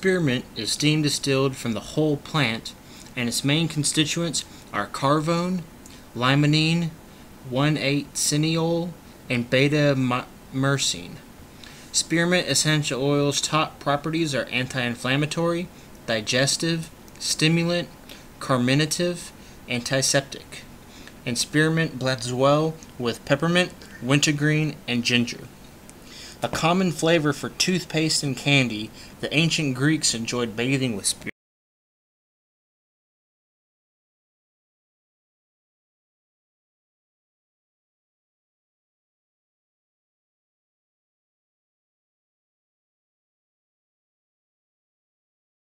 Spearmint is steam distilled from the whole plant, and its main constituents are carvone, limonene, 1,8-cineol, and beta-myrcene. Spearmint essential oil's top properties are anti-inflammatory, digestive, stimulant, carminative, antiseptic. And spearmint blends well with peppermint, wintergreen, and ginger. A common flavor for toothpaste and candy, the ancient Greeks enjoyed bathing with spearmint.